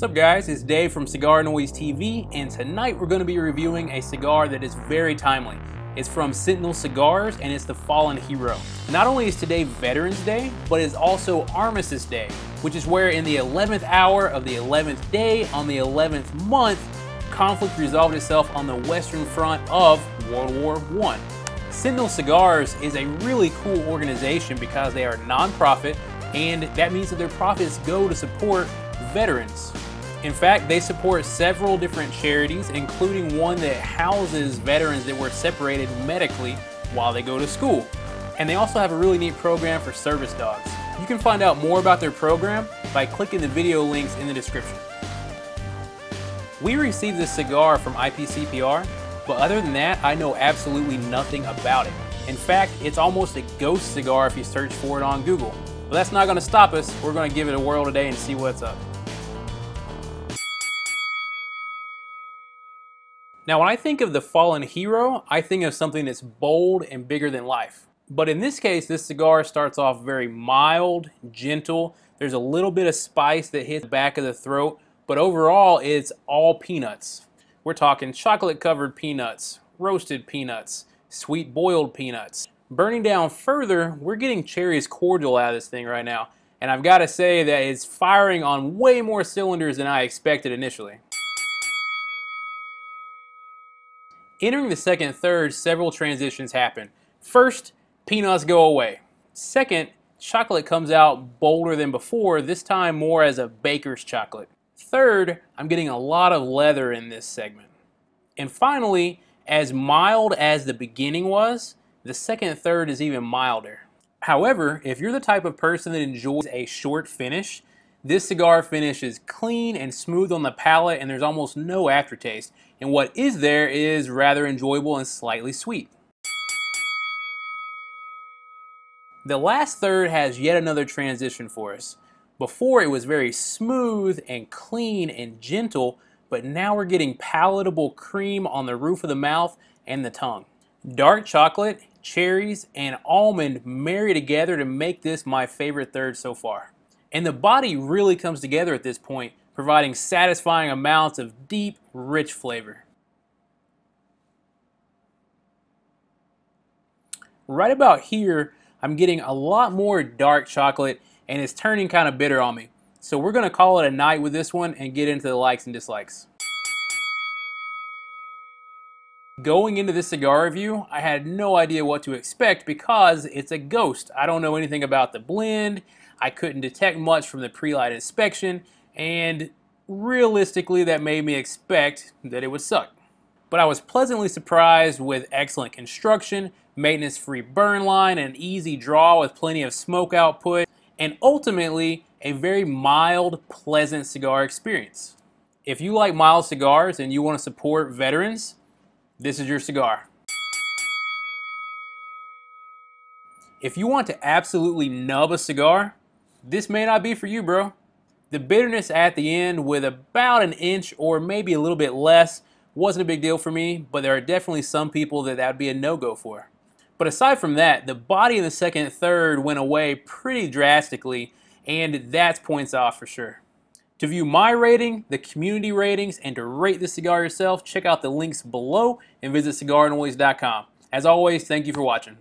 What's up guys, it's Dave from Cigar Noise TV and tonight we're going to be reviewing a cigar that is very timely. It's from Sentinel Cigars and it's the Fallen Hero. Not only is today Veterans Day, but it's also Armistice Day, which is where in the 11th hour of the 11th day on the 11th month, conflict resolved itself on the western front of World War I. Sentinel Cigars is a really cool organization because they are non-profit and that means that their profits go to support veterans. In fact, they support several different charities, including one that houses veterans that were separated medically while they go to school. And they also have a really neat program for service dogs. You can find out more about their program by clicking the video links in the description. We received this cigar from IPCPR, but other than that, I know absolutely nothing about it. In fact, it's almost a ghost cigar if you search for it on Google. But that's not gonna stop us. We're gonna give it a whirl today and see what's up. Now, when I think of the fallen hero, I think of something that's bold and bigger than life. But in this case, this cigar starts off very mild, gentle. There's a little bit of spice that hits the back of the throat, but overall, it's all peanuts. We're talking chocolate covered peanuts, roasted peanuts, sweet boiled peanuts. Burning down further, we're getting cherries cordial out of this thing right now. And I've got to say that it's firing on way more cylinders than I expected initially. Entering the second third, several transitions happen. First, peanuts go away. Second, chocolate comes out bolder than before, this time more as a baker's chocolate. Third, I'm getting a lot of leather in this segment. And finally, as mild as the beginning was, the second third is even milder. However, if you're the type of person that enjoys a short finish, this cigar finish is clean and smooth on the palate and there's almost no aftertaste. And what is there is rather enjoyable and slightly sweet. The last third has yet another transition for us. Before it was very smooth and clean and gentle, but now we're getting palatable cream on the roof of the mouth and the tongue. Dark chocolate, cherries, and almond marry together to make this my favorite third so far. And the body really comes together at this point, providing satisfying amounts of deep, rich flavor. Right about here, I'm getting a lot more dark chocolate and it's turning kind of bitter on me. So we're going to call it a night with this one and get into the likes and dislikes. Going into this cigar review, I had no idea what to expect because it's a ghost. I don't know anything about the blend, I couldn't detect much from the pre-light inspection, and realistically that made me expect that it would suck. But I was pleasantly surprised with excellent construction, maintenance-free burn line, an easy draw with plenty of smoke output, and ultimately a very mild, pleasant cigar experience. If you like mild cigars and you want to support veterans, this is your cigar. If you want to absolutely nub a cigar, this may not be for you, bro. The bitterness at the end with about an inch or maybe a little bit less wasn't a big deal for me, but there are definitely some people that that would be a no-go for. But aside from that, the body in the second third went away pretty drastically, and that's points off for sure. To view my rating, the community ratings, and to rate the cigar yourself, check out the links below and visit cigarnoise.com. As always, thank you for watching.